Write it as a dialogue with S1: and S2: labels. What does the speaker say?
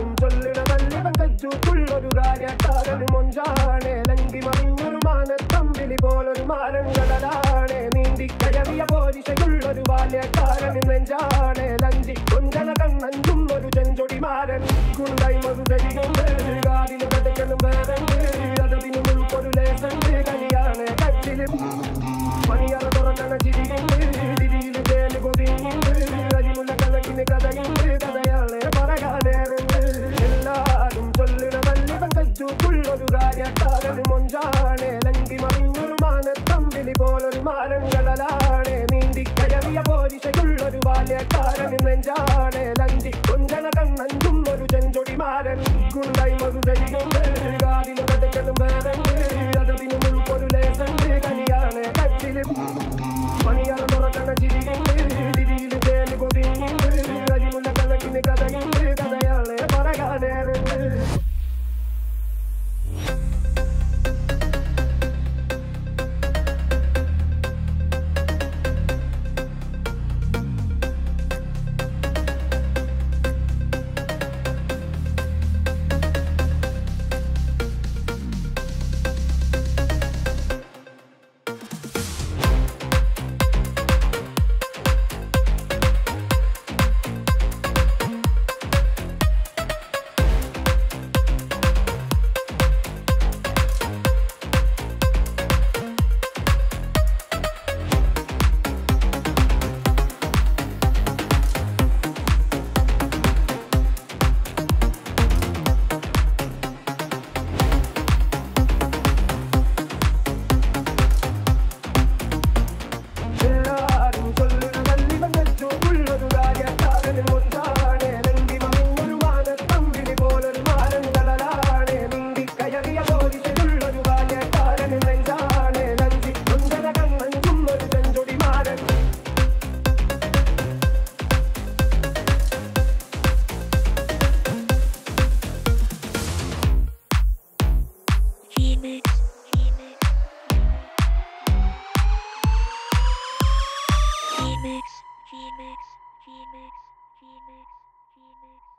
S1: എല്ലാരും ചൊല്ലിടവല്ലിവൻ കജ്ജൂക്കുള്ളൊരു കാര്യക്കാരന് മൊഞ്ചാണ് ലങ്കി മറിഞ്ഞൊരു മാനത്തമ്പിളി പോലൊരു മാനങ്കടലാണ് നീന്തി കയറിയ പോരിശയുള്ളൊരു ബാല്യക്കാരന് നെഞ്ചാണ് ലഞ്ചി കൊഞ്ചന കണ്ണഞ്ചും ഒരു ചെഞ്ചൊടിമാരൻ കുണ്ടായി മധുരയുണ്ട് കാതിന് കഥയ്ക്കലും വേറെണ്ട് അതതിന് മുൾക്കൊരു ലേസണ്ട് കനിയാണ് കച്ചിലും മണിയറ തുറക്കണ ചിരി തിരിയിൽ തേൽ കൊതിയുണ്ട് അരിമുല്ല കലക്കിന് കഥയുണ്ട് മാനത്തമ്പിളി പോലൊരു മാനങ്കടലാണ് നീന്തി കയറിയ പോരിശയുള്ളൊരു ബാല്യക്കാരൻ നെഞ്ചാണ് ലഞ്ചി
S2: Phoenix, Phoenix, Phoenix, Phoenix.